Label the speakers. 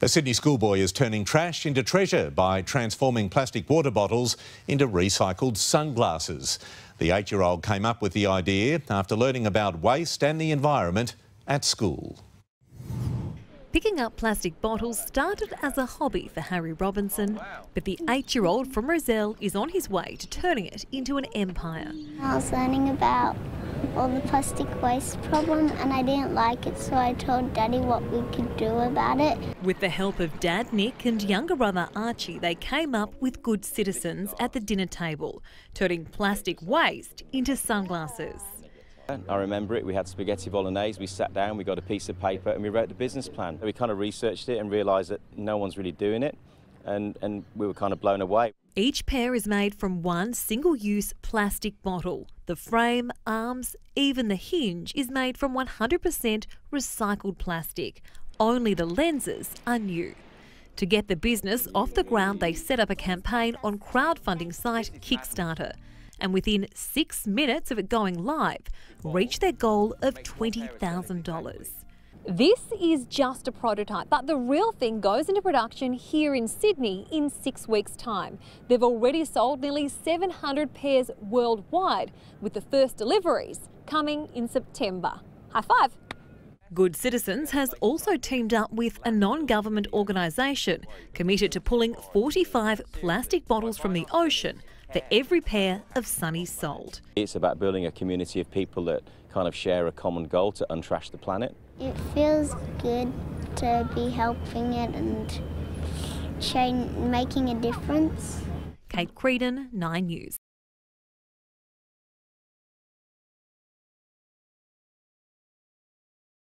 Speaker 1: A Sydney schoolboy is turning trash into treasure by transforming plastic water bottles into recycled sunglasses. The eight year old came up with the idea after learning about waste and the environment at school.
Speaker 2: Picking up plastic bottles started as a hobby for Harry Robinson, oh, but the eight year old from Rozelle is on his way to turning it into an empire.
Speaker 3: I was learning about all the plastic waste problem and I didn't like it, so I told Daddy what we could do about it.
Speaker 2: With the help of Dad Nick and younger brother Archie, they came up with good citizens at the dinner table, turning plastic waste into sunglasses.
Speaker 4: I remember it. We had spaghetti bolognese. We sat down, we got a piece of paper, and we wrote the business plan. We kind of researched it and realised that no one's really doing it, and, and we were kind of blown away.
Speaker 2: Each pair is made from one single use plastic bottle. The frame, arms, even the hinge is made from 100% recycled plastic. Only the lenses are new. To get the business off the ground, they set up a campaign on crowdfunding site Kickstarter and within six minutes of it going live, reached their goal of $20,000. This is just a prototype, but the real thing goes into production here in Sydney in six weeks' time. They've already sold nearly 700 pairs worldwide, with the first deliveries coming in September. High five! Good Citizens has also teamed up with a non government organisation committed to pulling 45 plastic bottles from the ocean for every pair of sunnies sold.
Speaker 4: It's about building a community of people that kind of share a common goal to untrash the planet.
Speaker 3: It feels good to be helping it and making a difference.
Speaker 2: Kate Creedon, 9 News.